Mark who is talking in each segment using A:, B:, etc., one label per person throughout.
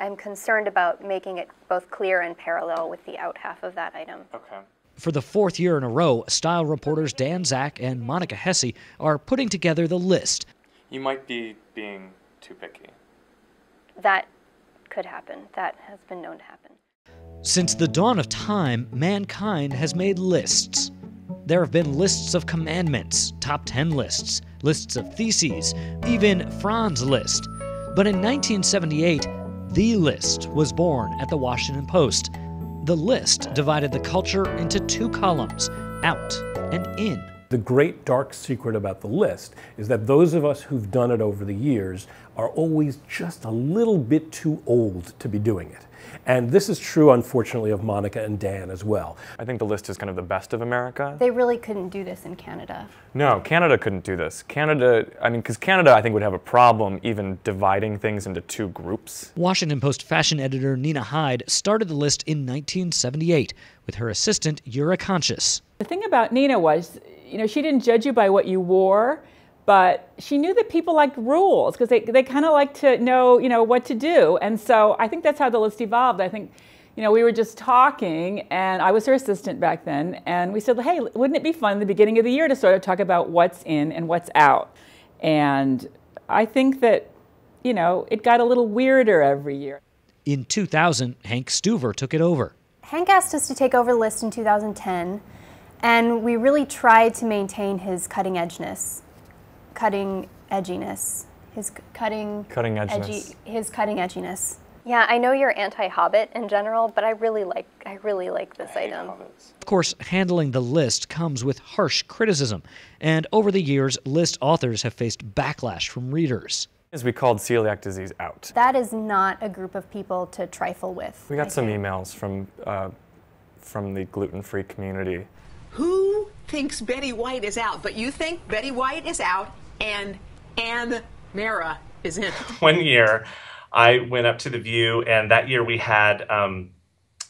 A: I'm concerned about making it both clear and parallel with the out half of that item.
B: Okay.
C: For the fourth year in a row, style reporters Dan Zak and Monica Hesse are putting together the list.
B: You might be being too picky.
A: That could happen. That has been known to happen.
C: Since the dawn of time, mankind has made lists. There have been lists of commandments, top 10 lists, lists of theses, even Franz Liszt. But in 1978, The List was born at the Washington Post. The list divided the culture into two columns out and in.
D: The great dark secret about the list is that those of us who've done it over the years are always just a little bit too old to be doing it. And this is true, unfortunately, of Monica and Dan as well.
B: I think the list is kind of the best of America.
E: They really couldn't do this in Canada.
B: No, Canada couldn't do this. Canada, I mean, because Canada, I think, would have a problem even dividing things into two groups.
C: Washington Post fashion editor Nina Hyde started the list in 1978 with her assistant, Jura Koncius.
F: The thing about Nina was, you know, she didn't judge you by what you wore but she knew that people liked rules because they, they kind of like to know, you know, what to do. And so I think that's how the list evolved. I think, you know, we were just talking and I was her assistant back then. And we said, hey, wouldn't it be fun in the beginning of the year to sort of talk about what's in and what's out? And I think that, you know, it got a little weirder every year.
C: In 2000, Hank Stuever took it over.
E: Hank asked us to take over the list in 2010, and we really tried to maintain his cutting edgeness cutting edginess, his cutting
B: cutting edginess,
E: edgy, his cutting edginess.
A: Yeah, I know you're anti-Hobbit in general, but I really like I really like this item.
B: Hobbits.
C: Of course, handling the list comes with harsh criticism, and over the years, list authors have faced backlash from readers.
B: As we called celiac disease out.
E: That is not a group of people to trifle with.
B: We got
E: I
B: some
E: think.
B: emails from uh, from the gluten-free community.
G: Who thinks Betty White is out? But you think Betty White is out and Anne Mara is in.
H: One year, I went up to the View, and that year we had um,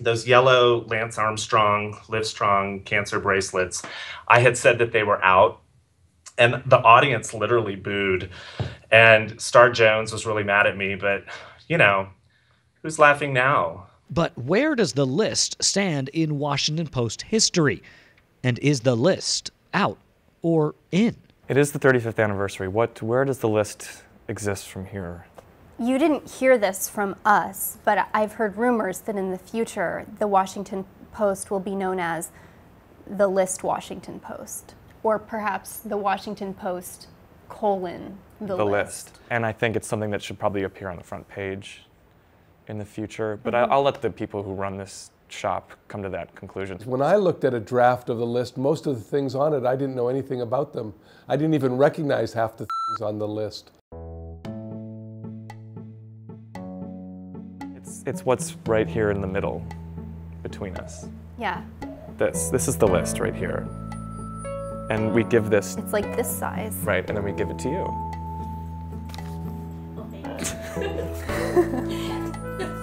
H: those yellow Lance Armstrong, Livestrong cancer bracelets. I had said that they were out, and the audience literally booed. And Star Jones was really mad at me, but you know, who's laughing now?
C: But where does the list stand in Washington Post history? And is the list out or in?
B: It is the 35th anniversary. What, where does the list exist from here?
E: You didn't hear this from us, but I've heard rumors that in the future the Washington Post will be known as the List Washington Post, or perhaps the Washington Post colon the,
B: the
E: list.
B: list. And I think it's something that should probably appear on the front page in the future. But I, mm-hmm. I'll let the people who run this shop come to that conclusion.
I: When I looked at a draft of the list, most of the things on it, I didn't know anything about them. I didn't even recognize half the things on the list.
B: It's, it's what's right here in the middle between us.
E: Yeah,
B: This, this is the list right here. And we give this,
E: it's like this size.
B: right, and then we give it to you.